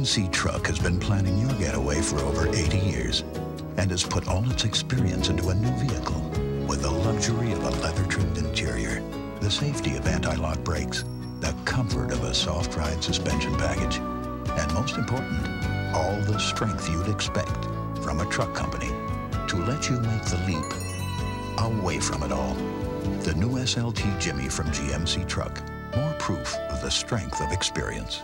GMC Truck has been planning your getaway for over 80 years and has put all its experience into a new vehicle with the luxury of a leather-trimmed interior, the safety of anti-lock brakes, the comfort of a soft ride suspension package, and most important, all the strength you'd expect from a truck company to let you make the leap away from it all. The new SLT Jimmy from GMC Truck. More proof of the strength of experience.